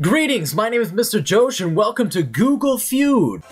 Greetings, my name is Mr. Joesh, and welcome to Google Feud.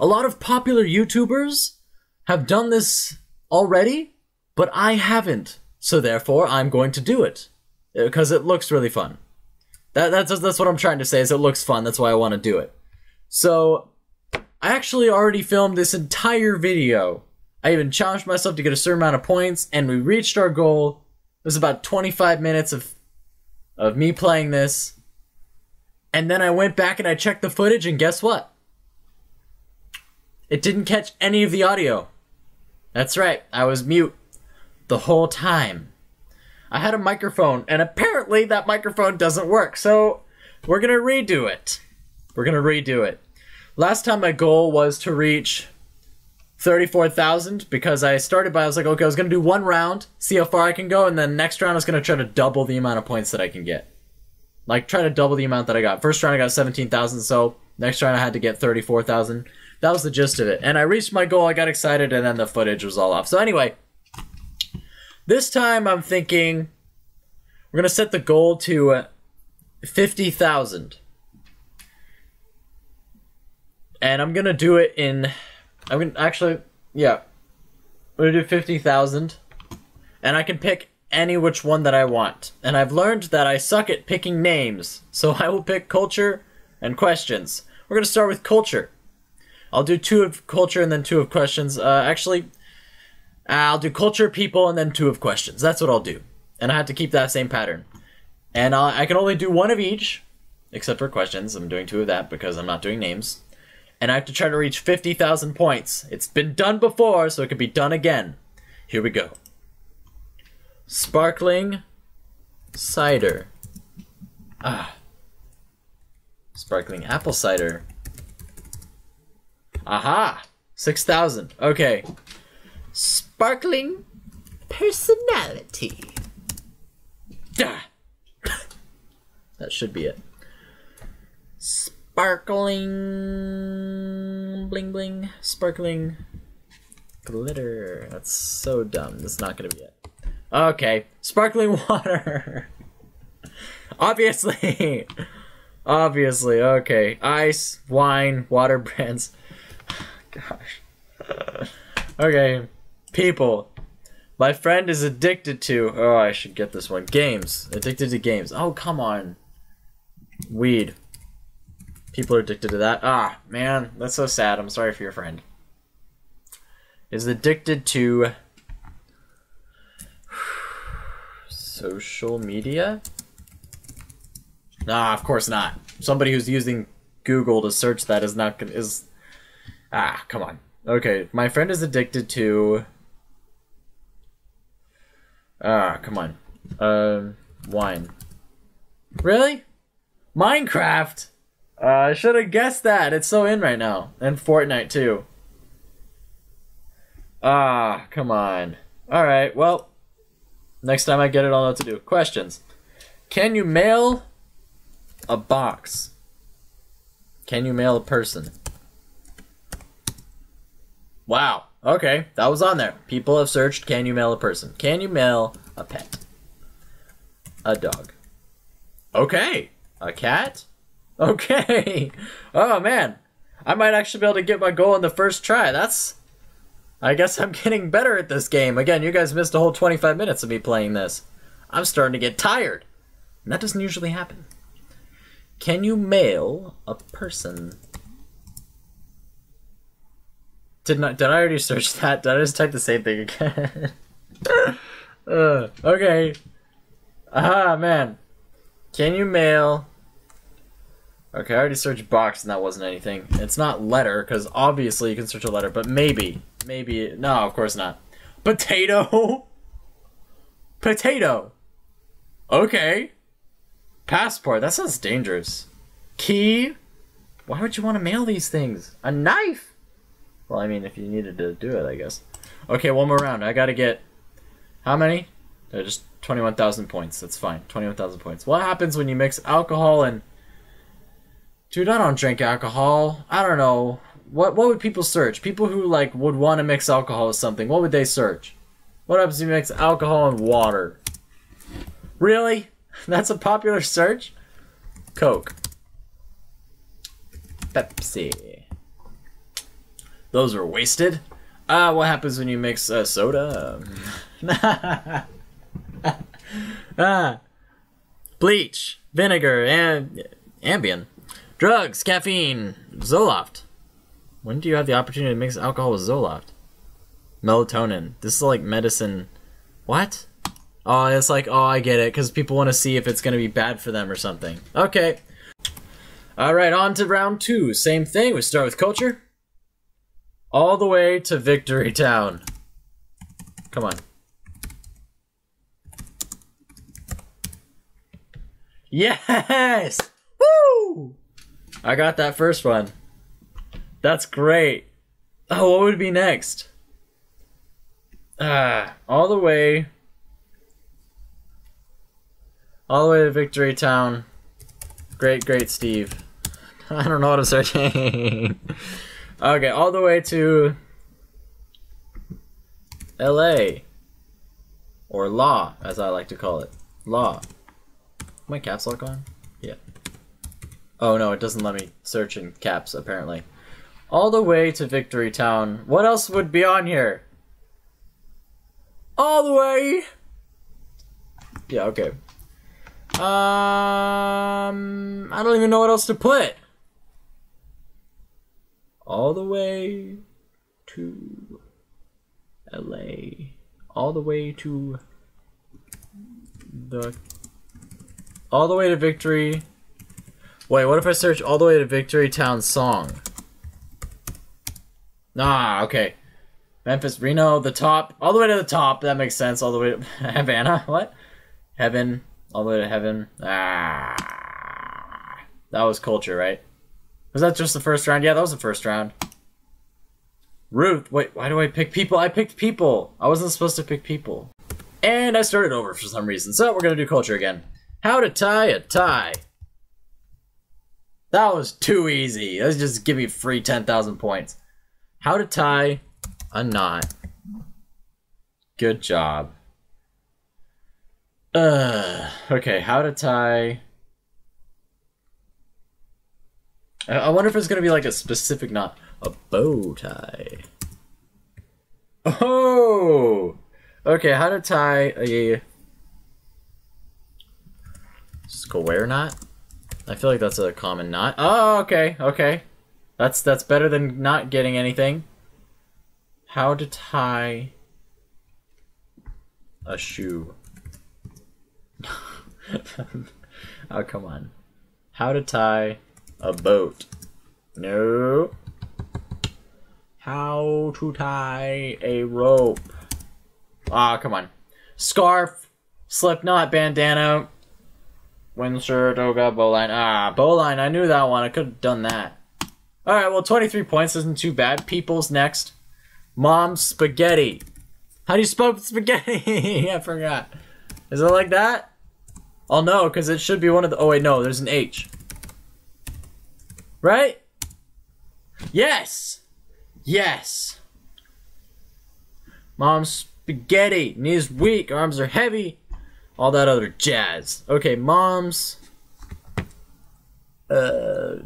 A lot of popular YouTubers have done this already, but I haven't. So therefore, I'm going to do it because it looks really fun. That, that's that's what I'm trying to say. Is it looks fun? That's why I want to do it. So I actually already filmed this entire video. I even challenged myself to get a certain amount of points, and we reached our goal. It was about 25 minutes of of me playing this, and then I went back and I checked the footage, and guess what? It didn't catch any of the audio. That's right, I was mute the whole time. I had a microphone, and apparently that microphone doesn't work, so we're gonna redo it. We're gonna redo it. Last time my goal was to reach 34,000 because I started by, I was like, okay, I was gonna do one round, see how far I can go, and then next round I was gonna try to double the amount of points that I can get. Like, try to double the amount that I got. First round I got 17,000, so next round I had to get 34,000. That was the gist of it. And I reached my goal, I got excited, and then the footage was all off. So anyway, this time I'm thinking we're going to set the goal to uh, 50,000. And I'm to do it in I'm to actually yeah. I'm to do 50,000 and I can pick any which one that I want. And I've learned that I suck at picking names, so I will pick culture and questions. We're to start with culture. I'll do two of culture and then two of questions. Uh, actually, I'll do culture, people, and then two of questions. That's what I'll do. And I have to keep that same pattern. And I'll, I can only do one of each, except for questions. I'm doing two of that because I'm not doing names. And I have to try to reach 50,000 points. It's been done before, so it can be done again. Here we go. Sparkling cider. Ah. Sparkling apple cider. Aha! 6,000. Okay. Sparkling personality. Ah. that should be it. Sparkling bling bling sparkling glitter. That's so dumb. That's not gonna be it. Okay, sparkling water. Obviously. Obviously, okay. Ice, wine, water brands. Gosh. okay. People. My friend is addicted to. Oh, I should get this one. Games. Addicted to games. Oh, come on. Weed. People are addicted to that. Ah, man. That's so sad. I'm sorry for your friend. Is addicted to. Social media? Nah, of course not. Somebody who's using Google to search that is not gonna. Is. Ah, come on. Okay, my friend is addicted to. Ah, come on. Uh, wine. Really? Minecraft? Uh, I should have guessed that. It's so in right now. And Fortnite, too. Ah, come on. Alright, well. Next time I get it, I'll know what to do. Questions. Can you mail a box? Can you mail a person? Wow. Okay, that was on there. People have searched can you mail a person? Can you mail a pet? A dog. Okay. A cat? Okay. Oh man. I might actually be able to get my goal in the first try. That's I guess I'm getting better at this game. Again, you guys missed a whole 25 minutes of me playing this. I'm starting to get tired. And that doesn't usually happen. Can you mail a person? Did not? Did I already search that? Did I just type the same thing again? uh, okay. Ah man. Can you mail? Okay, I already searched box and that wasn't anything. It's not letter because obviously you can search a letter, but maybe, maybe no, of course not. Potato. Potato. Okay. Passport. That sounds dangerous. Key. Why would you want to mail these things? A knife. Well, I mean, if you needed to do it, I guess. Okay, one more round. I gotta get how many? Uh, just twenty-one thousand points. That's fine. Twenty-one thousand points. What happens when you mix alcohol and Dude, I don't drink alcohol. I don't know. What what would people search? People who like would want to mix alcohol with something. What would they search? What happens if you mix alcohol and water? Really? That's a popular search? Coke. Pepsi. Those are wasted. Uh, what happens when you mix uh, soda? ah. Bleach, vinegar, and Ambien. Drugs, caffeine, Zoloft. When do you have the opportunity to mix alcohol with Zoloft? Melatonin. This is like medicine. What? Oh, it's like, oh, I get it, because people want to see if it's going to be bad for them or something. Okay. Alright, on to round two. Same thing. We start with culture. All the way to Victory Town. Come on. Yes! I got that first one. That's great. Oh, what would be next? Ah, all the way. All the way to Victory Town. Great, great Steve. I don't know what I'm searching. okay, all the way to LA. Or Law, as I like to call it. Law. My caps lock on? Oh no, it doesn't let me search in caps, apparently. All the way to Victory Town. What else would be on here? All the way! Yeah, okay. Um, I don't even know what else to put. All the way to LA. All the way to the all the way to Victory. Wait, what if I search all the way to Victory Town song? Ah, okay. Memphis, Reno, the top, all the way to the top. That makes sense. All the way to Havana. What? Heaven, all the way to heaven. Ah, that was culture, right? Was that just the first round? Yeah, that was the first round. Ruth, wait, why do I pick people? I picked people. I wasn't supposed to pick people. And I started over for some reason. So we're gonna do culture again. How to tie a tie. That was too easy. Let's just give me free 10,000 points. How to tie a knot. Good job. Uh, okay, how to tie... I wonder if it's gonna be like a specific knot. A bow tie. Oh! Okay, how to tie a square knot? I feel like that's a common knot. Oh, okay, okay. That's that's better than not getting anything. How to tie a shoe. oh, come on. How to tie a boat. No. How to tie a rope. Ah, oh, come on. Scarf, slip knot, bandana, Windshirt, Oga, bowline. Ah, bowline. I knew that one. I could have done that. All right, well, 23 points isn't too bad. People's next. Mom spaghetti. How do you spell spaghetti? I forgot. Is it like that? Oh no, because it should be one of the. Oh wait, no. There's an H. Right? Yes. Yes. Mom spaghetti. Knees weak. Arms are heavy all that other jazz. Okay, mom's uh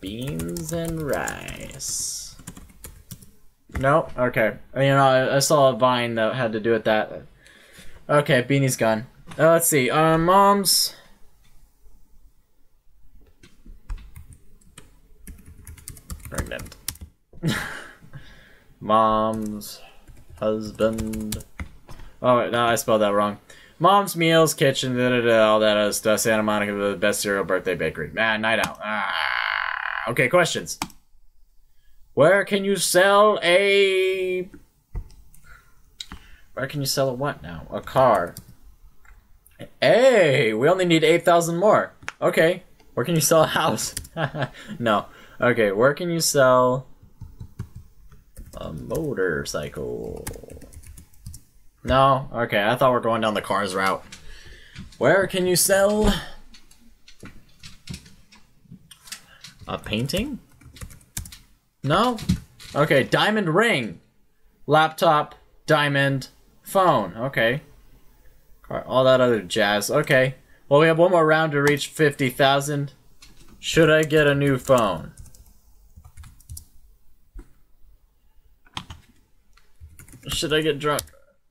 beans and rice. No, okay. You know, I, saw a vine that had to do with that. Okay, beanie's gone. Uh, let's see. Uh, mom's. Pregnant. mom's husband. Oh, no, I spelled that wrong. Mom's Meals, Kitchen, da, da, da, all that other stuff. Santa Monica, the best cereal birthday bakery. Ah, night out. Ah. Okay, questions. Where can you sell a... Where can you sell a what now? A car. Hey, we only need 8,000 more. Okay. Where can you sell a house? no. Okay, where can you sell a motorcycle? No? Okay, I thought we are going down the cars route. Where can you sell A painting? No? Okay, diamond ring. Laptop, diamond, phone. Okay. All that other jazz. Okay. Well, we have one more round to reach 50,000. Should I get a new phone? Should I get drunk?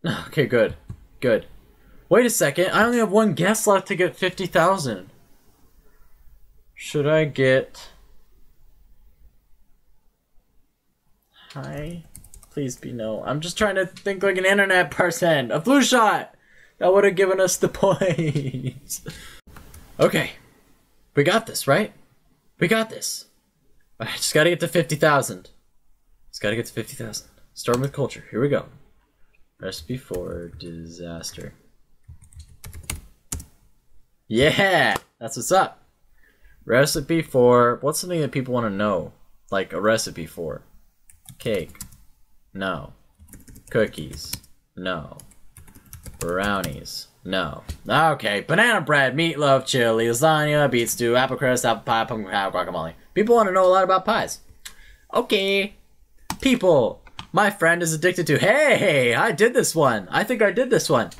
Okay, good. Good. Wait a second. I only have one guess left to get 50,000. Should I get... Hi? Please be no. I'm just trying to think like an internet person. A blue shot! That would have given us the points. okay. We got this, right? We got this. I just gotta get to 50,000. Just gotta get to 50,000. Starting with culture. Here we go. Recipe for disaster. Yeah! That's what's up. Recipe for... What's something that people want to know? Like a recipe for? Cake. No. Cookies. No. Brownies. No. Okay. Banana bread, meatloaf, chili, lasagna, beet stew, apple crust, apple pie, pumpkin pie, guacamole. People want to know a lot about pies. Okay. People. My friend is addicted to. Hey, I did this one. I think I did this one.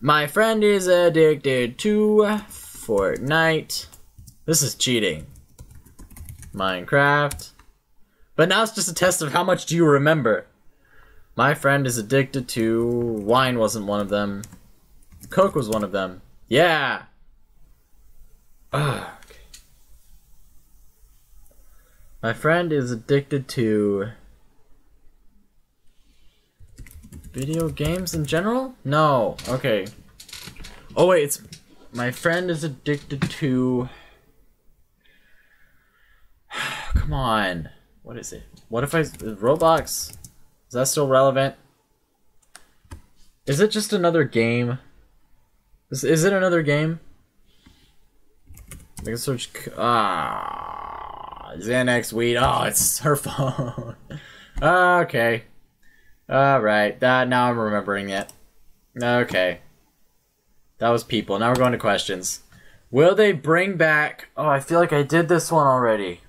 My friend is addicted to Fortnite. This is cheating. Minecraft. But now it's just a test of how much do you remember. My friend is addicted to wine wasn't one of them. Coke was one of them. Yeah. Ah, Ugh. My friend is addicted to video games in general? No. Okay. Oh wait, it's my friend is addicted to Come on. What is it? What if I Roblox is that still relevant? Is it just another game? Is, is it another game? Make a search. Ah, Xanax weed. Oh, it's her phone. okay. All right. That now I'm remembering it. Okay. That was people. Now we're going to questions. Will they bring back? Oh, I feel like I did this one already.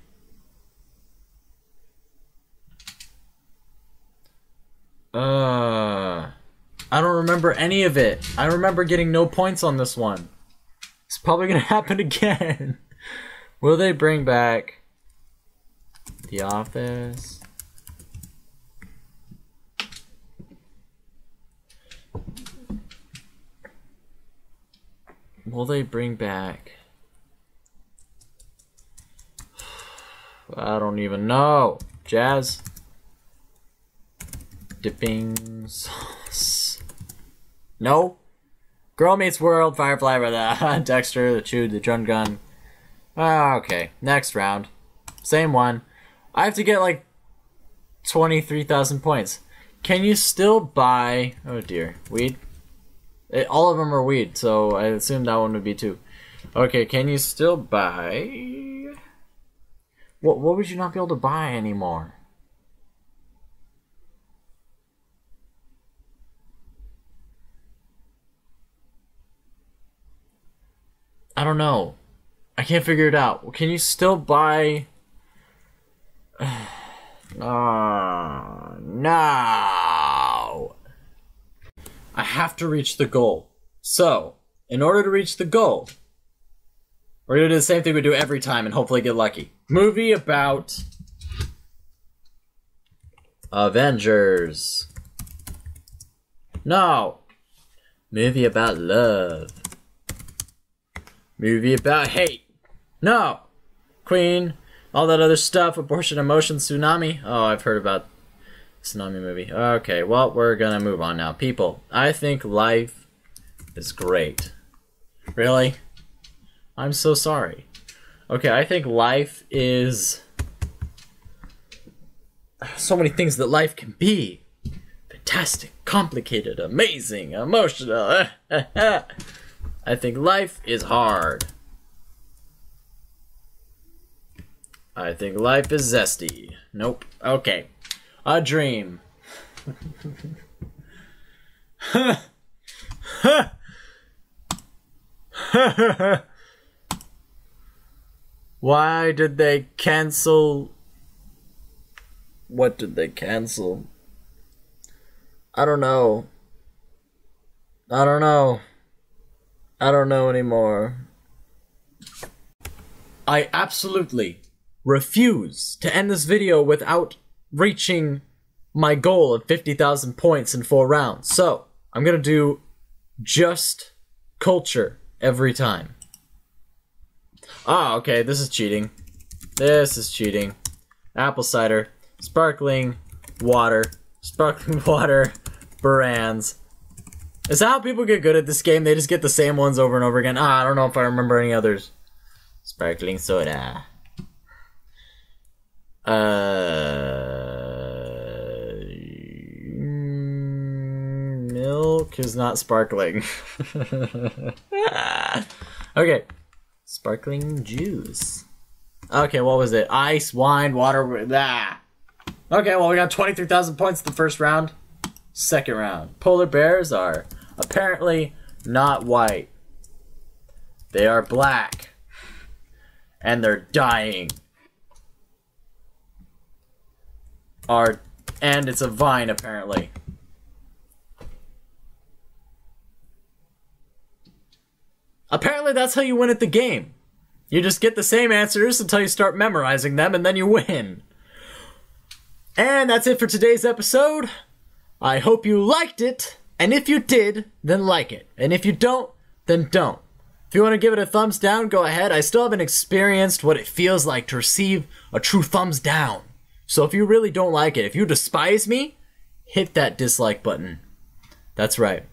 Uh, I don't remember any of it. I remember getting no points on this one. It's probably gonna happen again. Will they bring back The Office? Will they bring back? I don't even know. Jazz? Dipping sauce. No. Girl Meets World, Firefly the Dexter, the Chew, the Drum Gun. Ah, okay. Next round. Same one. I have to get like 23,000 points. Can you still buy... Oh dear. Weed? It, all of them are weed, so I assume that one would be too. Okay, can you still buy... What, what would you not be able to buy anymore? I don't know. I can't figure it out. Can you still buy? uh, no. I have to reach the goal. So, in order to reach the goal, we're gonna do the same thing we do every time and hopefully get lucky. Movie about Avengers. No. Movie about love. Movie about hate. No. Queen. All that other stuff. Abortion, emotion, tsunami. Oh, I've heard about tsunami movie. Okay, well, we're gonna move on now. People, I think life is great. Really? I'm so sorry. Okay, I think life is so many things that life can be. Fantastic, complicated, amazing, emotional. I think life is hard. I think life is zesty. Nope. Okay. A dream. Why did they cancel? What did they cancel? I don't know. I don't know. I don't know anymore. I absolutely refuse to end this video without reaching my goal of 50,000 points in four rounds. So, I'm gonna do just culture every time. Ah, okay, this is cheating. This is cheating. Apple cider, sparkling water, sparkling water, brands. Is that how people get good at this game? They just get the same ones over and over again. Ah, I don't know if I remember any others. Sparkling soda. Uh, milk is not sparkling. okay, sparkling juice. Okay, what was it? Ice, wine, water. Ah. Okay, well we got twenty three thousand points the first round. Second round. Polar bears are apparently not white. They are black and they're dying. Are and it's a vine apparently. Apparently that's how you win at the game. You just get the same answers until you start memorizing them and then you win. And that's it for today's episode. I hope you liked it, and if you did, then like it. And if you don't, then don't. If you want to give it a thumbs down, go ahead. I still haven't experienced what it feels like to receive a true thumbs down. So if you really don't like it, if you despise me, hit that dislike button. That's right.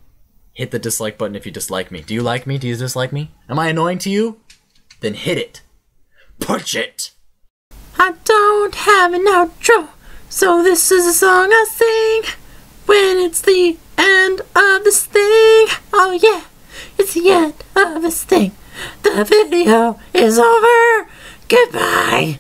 Hit the dislike button if you dislike me. Do you like me? Do you dislike me? Am I annoying to you? Then hit it. Punch it! I don't have an outro, so this is a song I sing when it's the end of this thing. Oh yeah. It's the end of this thing. The video is over. Goodbye.